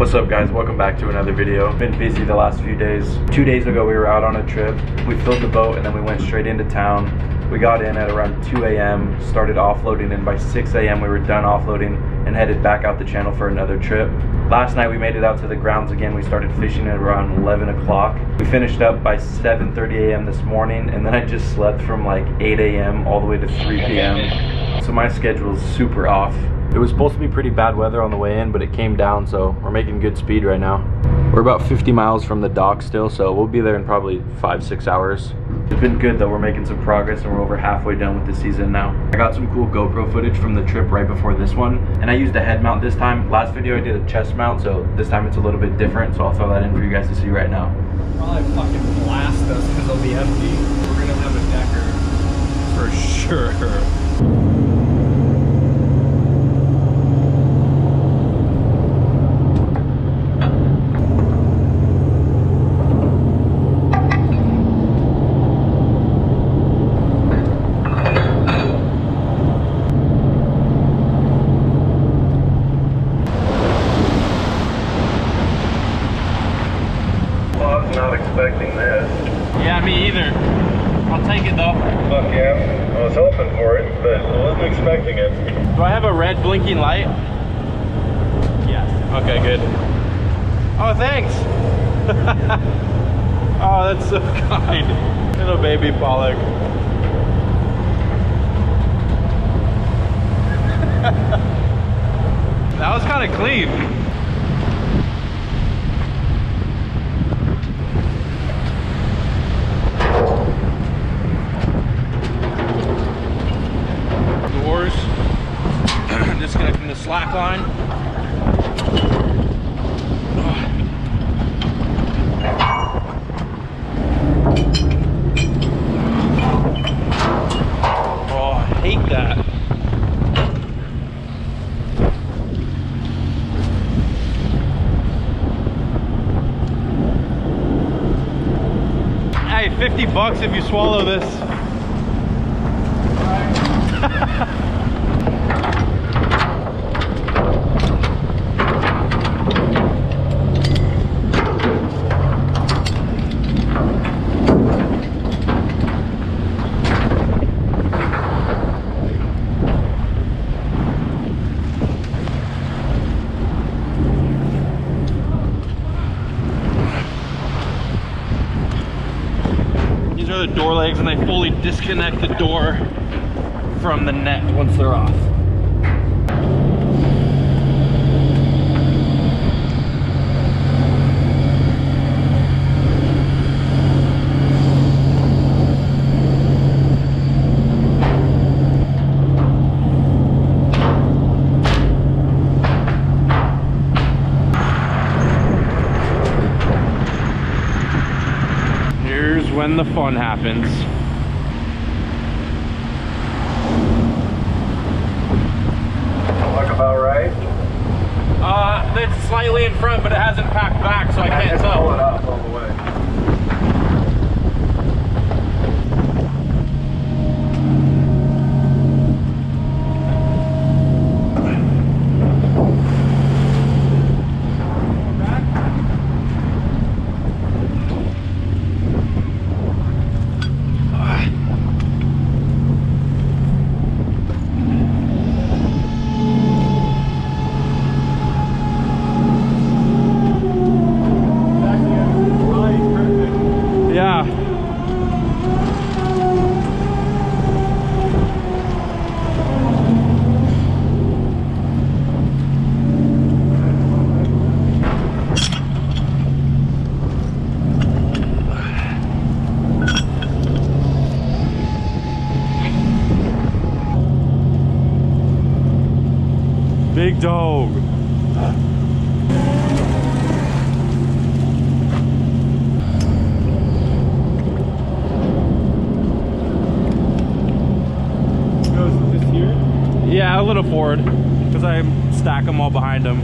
What's up guys, welcome back to another video. Been busy the last few days. Two days ago we were out on a trip. We filled the boat and then we went straight into town. We got in at around 2 a.m., started offloading and by 6 a.m. we were done offloading and headed back out the channel for another trip. Last night we made it out to the grounds again. We started fishing at around 11 o'clock. We finished up by 7.30 a.m. this morning and then I just slept from like 8 a.m. all the way to 3 p.m. So my schedule is super off. It was supposed to be pretty bad weather on the way in, but it came down, so we're making good speed right now. We're about 50 miles from the dock still, so we'll be there in probably five, six hours. It's been good though, we're making some progress and we're over halfway done with the season now. I got some cool GoPro footage from the trip right before this one, and I used a head mount this time. Last video I did a chest mount, so this time it's a little bit different, so I'll throw that in for you guys to see right now. Probably fucking blast us because it'll be empty. We're gonna have a decker for sure. Well, I was not expecting this. Yeah, me either. I'll take it though. Fuck yeah. I was hoping for it, but I wasn't expecting it. Do I have a red blinking light? Yes. Okay, good. Oh, thanks. oh, that's so kind. Little baby pollock. that was kind of clean. Oh, I hate that. Hey, 50 bucks if you swallow this. The door legs and they fully disconnect the door from the net once they're off. When the fun happens. Look about right. Uh, it's slightly in front, but it hasn't packed back, so I can't Just pull it tell. up all the way. Yeah. Big dog. Goes just here. Yeah, a little forward, because I stack them all behind him.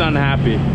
unhappy.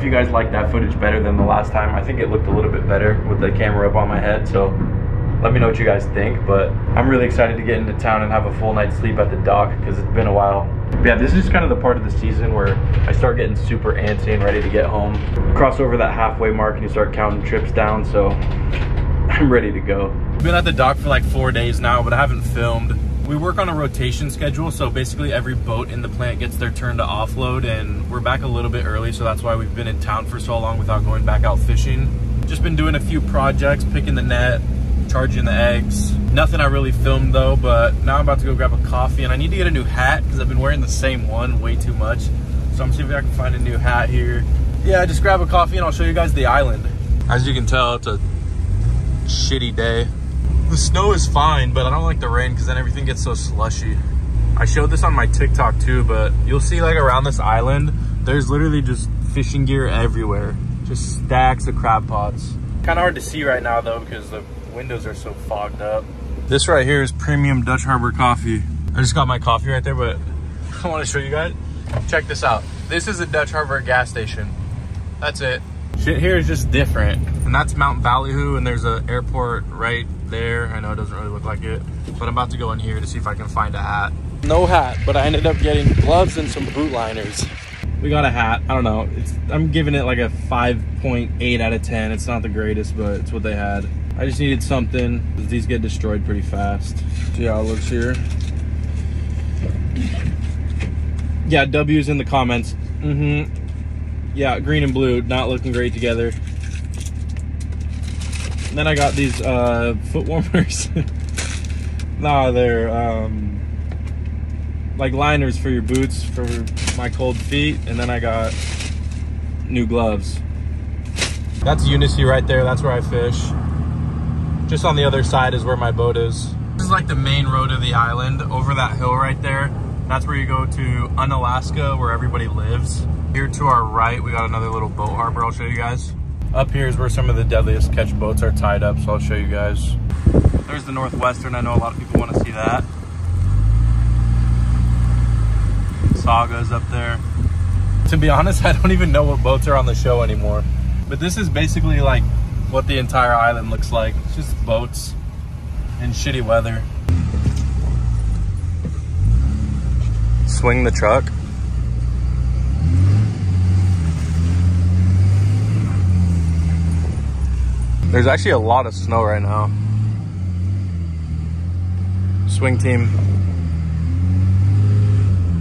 If you guys like that footage better than the last time. I think it looked a little bit better with the camera up on my head, so let me know what you guys think. But I'm really excited to get into town and have a full night's sleep at the dock because it's been a while. But yeah, this is kind of the part of the season where I start getting super antsy and ready to get home. Cross over that halfway mark and you start counting trips down, so I'm ready to go. Been at the dock for like four days now, but I haven't filmed. We work on a rotation schedule, so basically every boat in the plant gets their turn to offload, and we're back a little bit early, so that's why we've been in town for so long without going back out fishing. Just been doing a few projects, picking the net, charging the eggs. Nothing I really filmed though, but now I'm about to go grab a coffee, and I need to get a new hat because I've been wearing the same one way too much. So I'm seeing if I can find a new hat here. Yeah, just grab a coffee and I'll show you guys the island. As you can tell, it's a shitty day. The snow is fine, but I don't like the rain because then everything gets so slushy. I showed this on my TikTok too, but you'll see like around this island, there's literally just fishing gear everywhere. Just stacks of crab pots. Kind of hard to see right now though because the windows are so fogged up. This right here is premium Dutch Harbor coffee. I just got my coffee right there, but I want to show you guys. Check this out. This is a Dutch Harbor gas station. That's it. Shit here is just different. And that's Mount Ballyhoo, and there's an airport right there. I know it doesn't really look like it, but I'm about to go in here to see if I can find a hat. No hat, but I ended up getting gloves and some boot liners. We got a hat. I don't know. It's I'm giving it like a 5.8 out of 10. It's not the greatest, but it's what they had. I just needed something. These get destroyed pretty fast. See how it looks here. Yeah, W's in the comments. Mm-hmm. Yeah, green and blue not looking great together. Then I got these uh, foot warmers. nah, they're um, like liners for your boots for my cold feet. And then I got new gloves. That's UniSea right there. That's where I fish. Just on the other side is where my boat is. This is like the main road of the island. Over that hill right there, that's where you go to Unalaska, where everybody lives. Here to our right, we got another little boat harbor I'll show you guys. Up here is where some of the deadliest catch boats are tied up, so I'll show you guys. There's the Northwestern. I know a lot of people want to see that. Saga's up there. To be honest, I don't even know what boats are on the show anymore. But this is basically like what the entire island looks like. It's just boats in shitty weather. Swing the truck. There's actually a lot of snow right now. Swing team.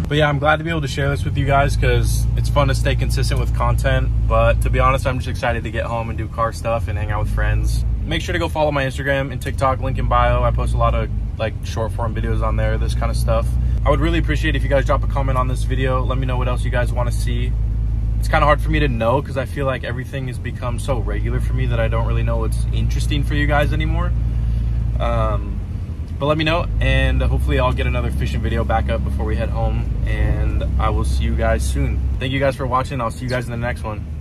But yeah, I'm glad to be able to share this with you guys because it's fun to stay consistent with content. But to be honest, I'm just excited to get home and do car stuff and hang out with friends. make sure to go follow my Instagram and TikTok, link in bio. I post a lot of like short form videos on there, this kind of stuff. I would really appreciate if you guys drop a comment on this video. Let me know what else you guys want to see. It's kind of hard for me to know because I feel like everything has become so regular for me that I don't really know what's interesting for you guys anymore. Um, but let me know, and hopefully I'll get another fishing video back up before we head home, and I will see you guys soon. Thank you guys for watching. I'll see you guys in the next one.